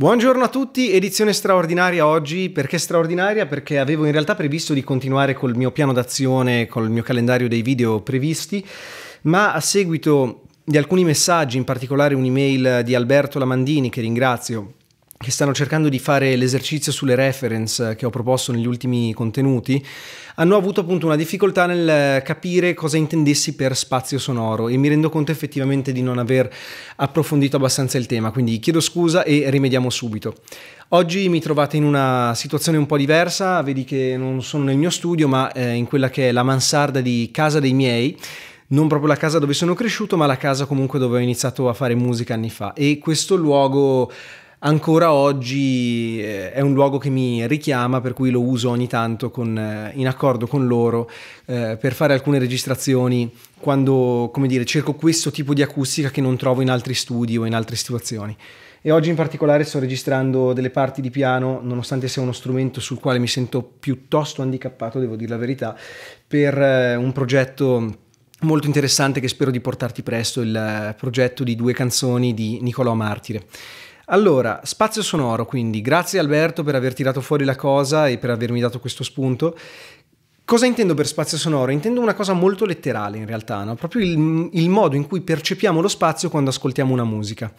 Buongiorno a tutti, edizione straordinaria oggi, perché straordinaria? Perché avevo in realtà previsto di continuare col mio piano d'azione, col mio calendario dei video previsti, ma a seguito di alcuni messaggi, in particolare un'email di Alberto Lamandini, che ringrazio, che stanno cercando di fare l'esercizio sulle reference che ho proposto negli ultimi contenuti, hanno avuto appunto una difficoltà nel capire cosa intendessi per spazio sonoro e mi rendo conto effettivamente di non aver approfondito abbastanza il tema, quindi chiedo scusa e rimediamo subito. Oggi mi trovate in una situazione un po' diversa, vedi che non sono nel mio studio ma eh, in quella che è la mansarda di casa dei miei non proprio la casa dove sono cresciuto, ma la casa comunque dove ho iniziato a fare musica anni fa. E questo luogo ancora oggi eh, è un luogo che mi richiama, per cui lo uso ogni tanto con, eh, in accordo con loro eh, per fare alcune registrazioni quando, come dire, cerco questo tipo di acustica che non trovo in altri studi o in altre situazioni. E oggi in particolare sto registrando delle parti di piano, nonostante sia uno strumento sul quale mi sento piuttosto handicappato, devo dire la verità, per eh, un progetto molto interessante che spero di portarti presto, il progetto di due canzoni di Nicolò Martire. Allora, spazio sonoro, quindi grazie Alberto per aver tirato fuori la cosa e per avermi dato questo spunto. Cosa intendo per spazio sonoro? Intendo una cosa molto letterale in realtà, no? proprio il, il, modo in cui percepiamo lo spazio quando ascoltiamo una musica.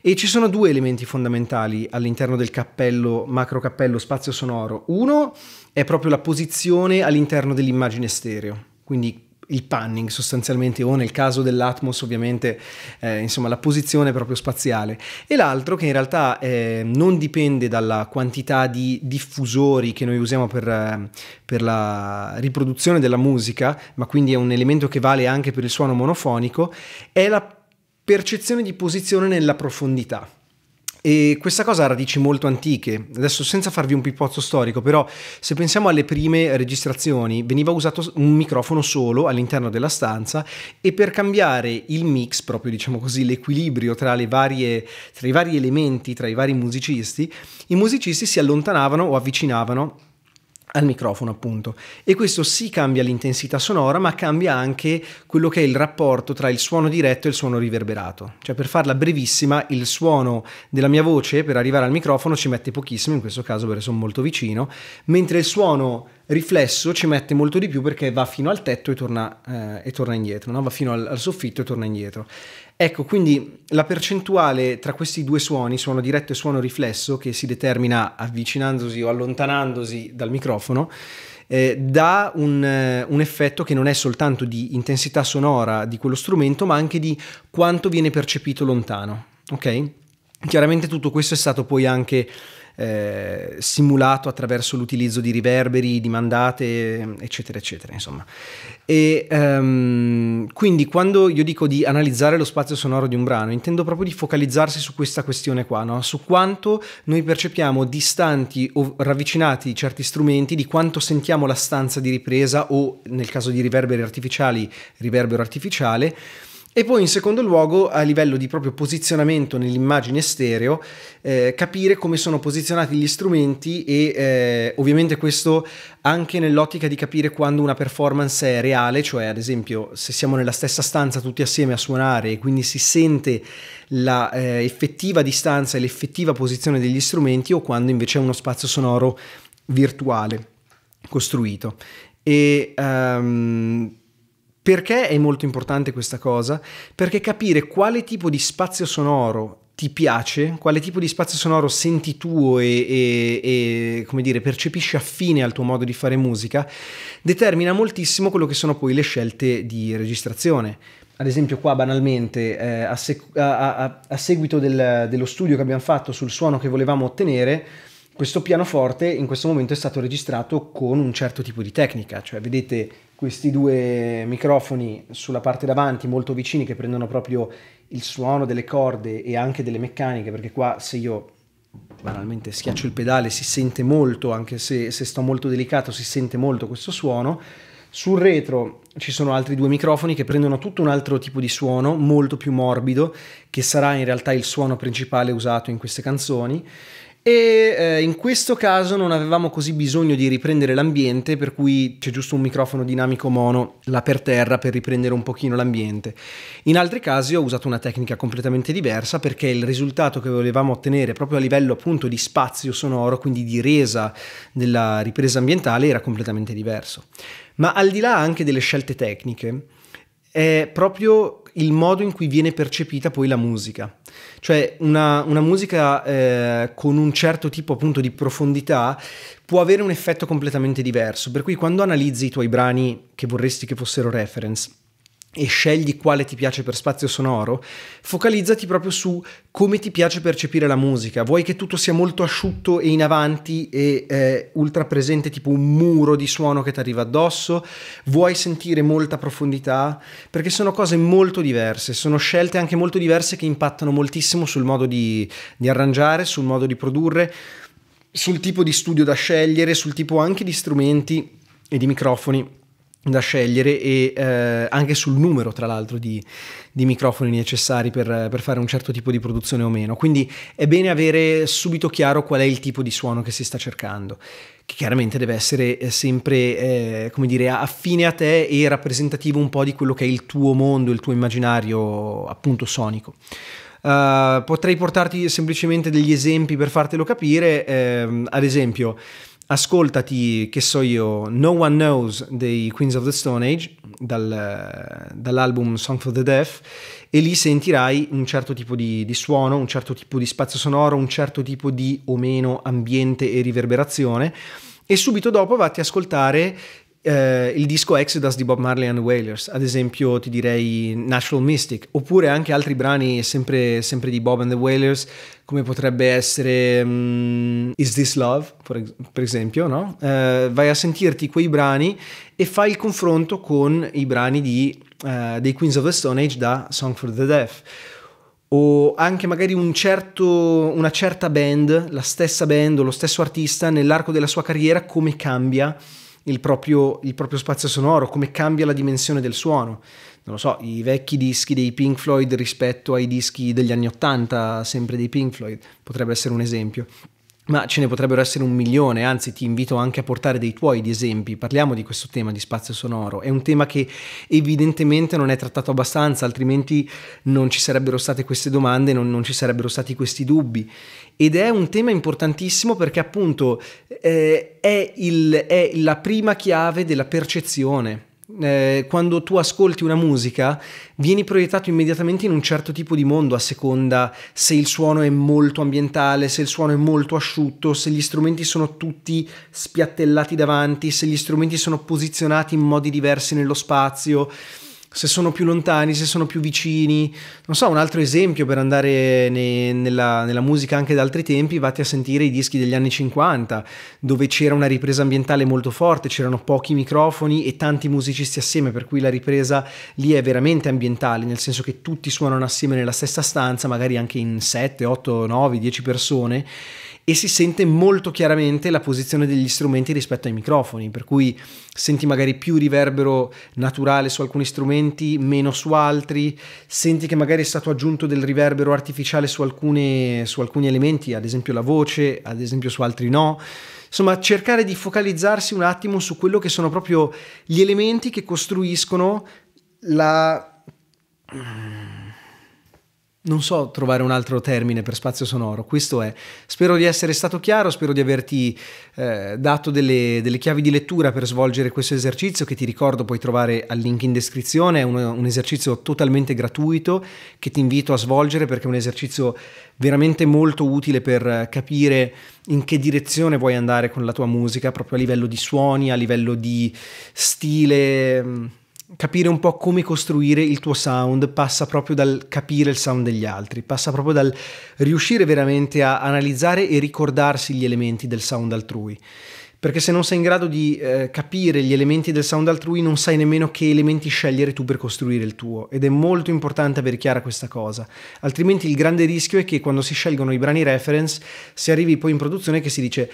E ci sono due elementi fondamentali all'interno del cappello, macro cappello spazio sonoro. Uno è proprio la posizione all'interno dell'immagine stereo, quindi il panning sostanzialmente o nel caso dell'Atmos ovviamente eh, insomma la posizione proprio spaziale. E l'altro che in realtà eh, non dipende dalla quantità di diffusori che noi usiamo per, eh, per la riproduzione della musica ma quindi è un elemento che vale anche per il suono monofonico è la percezione di posizione nella profondità e questa cosa ha radici molto antiche, adesso senza farvi un pippozzo storico, però se pensiamo alle prime registrazioni veniva usato un microfono solo all'interno della stanza e per cambiare il mix, proprio diciamo così, l'equilibrio tra, varie, tra i vari elementi, tra i vari musicisti, i musicisti si allontanavano o avvicinavano al microfono appunto. E questo sì cambia l'intensità sonora ma cambia anche quello che è il rapporto tra il suono diretto e il suono riverberato. Cioè per farla brevissima il suono della mia voce per arrivare al microfono ci mette pochissimo in questo caso perché sono molto vicino mentre il suono riflesso ci mette molto di più perché va fino al tetto e torna, eh, e torna indietro no? va fino al, al soffitto e torna indietro Ecco, quindi la percentuale tra questi due suoni, suono diretto e suono riflesso, che si determina avvicinandosi o allontanandosi dal microfono, eh, dà un, eh, un, effetto che non è soltanto di intensità sonora di quello strumento, ma anche di quanto viene percepito lontano. Ok? Chiaramente tutto questo è stato poi anche eh, simulato attraverso l'utilizzo di riverberi, di mandate, eccetera, eccetera, insomma. E um, quindi quando io dico di analizzare lo spazio sonoro di un brano, intendo proprio di focalizzarsi su questa questione qua, no? su quanto noi percepiamo distanti o ravvicinati certi strumenti, di quanto sentiamo la stanza di ripresa o nel caso di riverberi artificiali, riverbero artificiale e poi in secondo luogo a livello di proprio posizionamento nell'immagine stereo eh, capire come sono posizionati gli strumenti e eh, ovviamente questo anche nell'ottica di capire quando una performance è reale, cioè ad esempio se siamo nella stessa stanza tutti assieme a suonare e quindi si sente la eh, distanza e l'effettiva posizione degli strumenti o quando invece è uno spazio sonoro virtuale costruito. E um, perché è molto importante questa cosa? Perché capire quale tipo di spazio sonoro ti piace, quale tipo di spazio sonoro senti tu e, e, e, dire, percepisci affine al tuo modo di fare musica, determina moltissimo quello che sono poi le scelte di registrazione. Ad esempio qua banalmente, eh, a, sec- a, a, a, seguito del, dello studio che abbiamo fatto sul suono che volevamo ottenere, questo pianoforte in questo momento è stato registrato con un certo tipo di tecnica, cioè vedete questi due microfoni sulla parte davanti molto vicini che prendono proprio il suono delle corde e anche delle meccaniche, perché qua se io banalmente schiaccio il pedale si sente molto, anche se, se sto molto delicato si sente molto questo suono. Sul retro ci sono altri due microfoni che prendono tutto un altro tipo di suono, molto più morbido, che sarà in realtà il suono principale usato in queste canzoni e eh, in questo caso non avevamo così bisogno di riprendere l'ambiente per cui c'è giusto un microfono dinamico mono là per terra per riprendere un pochino l'ambiente. In altri casi ho usato una tecnica completamente diversa perché il risultato che volevamo ottenere proprio a livello appunto di spazio sonoro, quindi di resa della ripresa ambientale era completamente diverso. Ma al di là anche delle scelte tecniche, è proprio il modo in cui viene percepita poi la musica. Cioè una, una musica eh, con un certo tipo appunto di profondità può avere un effetto completamente diverso, per cui quando analizzi i tuoi brani che vorresti che fossero reference, e scegli quale ti piace per spazio sonoro, focalizzati proprio su come ti piace percepire la musica. Vuoi che tutto sia molto asciutto e in avanti e eh, ultra presente, tipo un muro di suono che ti arriva addosso? Vuoi sentire molta profondità? Perché sono cose molto diverse, sono scelte anche molto diverse che impattano moltissimo sul modo di, di arrangiare, sul modo di produrre, sul tipo di studio da scegliere, sul tipo anche di strumenti e di microfoni da scegliere e eh, anche sul numero tra l'altro di, di microfoni necessari per, per, fare un certo tipo di produzione o meno. Quindi è bene avere subito chiaro qual è il tipo di suono che si sta cercando che chiaramente deve essere eh, sempre eh, come dire affine a te e rappresentativo un po' di quello che è il tuo mondo il tuo immaginario appunto sonico. Uh, potrei portarti semplicemente degli esempi per fartelo capire. Eh, ad esempio ascoltati, che so io, No One Knows dei Queens of the Stone Age, dal, dall'album Song for the Deaf, e lì sentirai un certo tipo di, di, suono, un certo tipo di spazio sonoro, un certo tipo di o meno ambiente e riverberazione, e subito dopo vatti ad ascoltare eh, il disco Exodus di Bob Marley and the Wailers, ad esempio ti direi Natural Mystic, oppure anche altri brani sempre, sempre di Bob and the Wailers, come potrebbe essere um, Is This Love, per, esempio, no? eh, vai a sentirti quei brani e fai il confronto con i brani di, uh, dei Queens of the Stone Age da Song for the Deaf o anche magari un certo, una certa band, la stessa band o lo stesso artista nell'arco della sua carriera come cambia il proprio, il proprio spazio sonoro, come cambia la dimensione del suono. Non lo so, i vecchi dischi dei Pink Floyd rispetto ai dischi degli anni Ottanta, sempre dei Pink Floyd, potrebbe essere un esempio ma ce ne potrebbero essere un milione, anzi ti invito anche a portare dei tuoi di esempi, parliamo di questo tema di spazio sonoro, è un tema che evidentemente non è trattato abbastanza, altrimenti non ci sarebbero state queste domande, non, non ci sarebbero stati questi dubbi. Ed è un tema importantissimo perché appunto eh, è, il, è la prima chiave della percezione eh, quando tu ascolti una musica vieni proiettato immediatamente in un certo tipo di mondo a seconda se il suono è molto ambientale, se il suono è molto asciutto, se gli strumenti sono tutti spiattellati davanti, se gli strumenti sono posizionati in modi diversi nello spazio se sono più lontani, se sono più vicini. Non so, un altro esempio per andare ne, nella, nella, musica anche da altri tempi, vatti a sentire i dischi degli anni 50, dove c'era una ripresa ambientale molto forte, c'erano pochi microfoni e tanti musicisti assieme, per cui la ripresa lì è veramente ambientale, nel senso che tutti suonano assieme nella stessa stanza, magari anche in 7, 8, 9, 10 persone e si sente molto chiaramente la posizione degli strumenti rispetto ai microfoni, per cui senti magari più riverbero naturale su alcuni strumenti, meno su altri, senti che magari è stato aggiunto del riverbero artificiale su, alcune, su alcuni elementi, ad esempio la voce, ad esempio su altri no. Insomma, cercare di focalizzarsi un attimo su quello che sono proprio gli elementi che costruiscono la non so trovare un altro termine per spazio sonoro, questo è. Spero di essere stato chiaro, spero di averti eh, dato delle, delle, chiavi di lettura per svolgere questo esercizio che ti ricordo puoi trovare al link in descrizione, è un, un esercizio totalmente gratuito che ti invito a svolgere perché è un esercizio veramente molto utile per capire in che direzione vuoi andare con la tua musica, proprio a livello di suoni, a livello di stile capire un po' come costruire il tuo sound passa proprio dal capire il sound degli altri, passa proprio dal riuscire veramente a analizzare e ricordarsi gli elementi del sound altrui. Perché se non sei in grado di eh, capire gli elementi del sound altrui, non sai nemmeno che elementi scegliere tu per costruire il tuo. Ed è molto importante avere chiara questa cosa. Altrimenti il grande rischio è che quando si scelgono i brani reference, si arrivi poi in produzione che si dice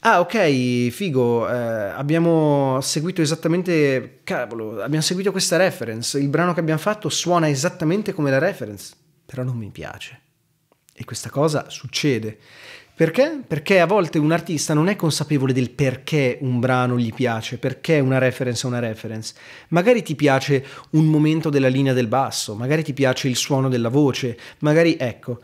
Ah, ok, figo, eh, abbiamo seguito esattamente, cavolo, abbiamo seguito questa reference, il brano che abbiamo fatto suona esattamente come la reference, però non mi piace. E questa cosa succede. Perché? Perché a volte un artista non è consapevole del perché un brano gli piace, perché una reference è una reference. Magari ti piace un momento della linea del basso, magari ti piace il suono della voce, magari ecco,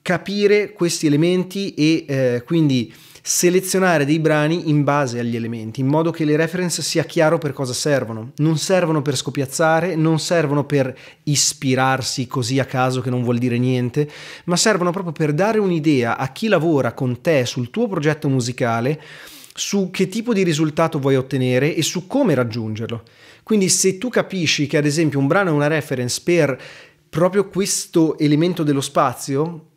capire questi elementi e eh, quindi selezionare dei brani in base agli elementi, in modo che le reference sia chiaro per cosa servono. Non servono per scopiazzare, non servono per ispirarsi così a caso che non vuol dire niente, ma servono proprio per dare un'idea a chi lavora con te sul tuo progetto musicale su che tipo di risultato vuoi ottenere e su come raggiungerlo. Quindi se tu capisci che ad esempio un brano è una reference per proprio questo elemento dello spazio,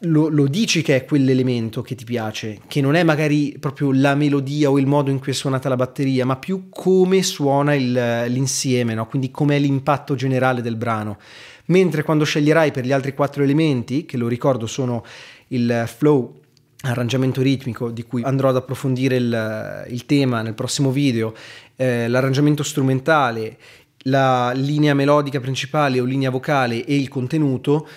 lo, lo, dici che è quell'elemento che ti piace, che non è magari proprio la melodia o il modo in cui è suonata la batteria, ma più come suona il, l'insieme, no? quindi com'è l'impatto generale del brano. Mentre quando sceglierai per gli altri quattro elementi, che lo ricordo sono il flow, arrangiamento ritmico, di cui andrò ad approfondire il, il tema nel prossimo video, eh, l'arrangiamento strumentale, la linea melodica principale o linea vocale e il contenuto,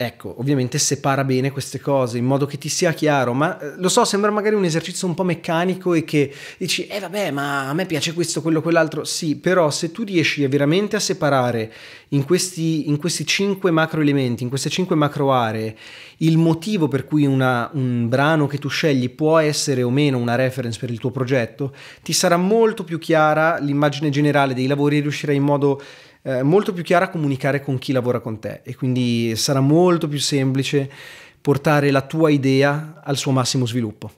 Ecco, ovviamente separa bene queste cose in modo che ti sia chiaro, ma eh, lo so, sembra magari un esercizio un po' meccanico e che dici, eh vabbè, ma a me piace questo, quello, quell'altro. Sì, però se tu riesci veramente a separare in questi, in questi cinque macro elementi, in queste cinque macro aree, il motivo per cui una, un brano che tu scegli può essere o meno una reference per il tuo progetto, ti sarà molto più chiara l'immagine generale dei lavori e riuscirai in modo eh, molto più chiara comunicare con chi lavora con te e quindi sarà molto più semplice portare la tua idea al suo massimo sviluppo.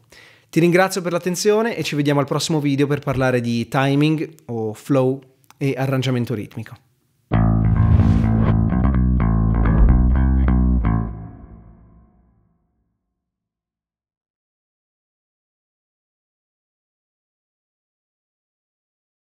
Ti ringrazio per l'attenzione e ci vediamo al prossimo video per parlare di timing o flow e arrangiamento ritmico.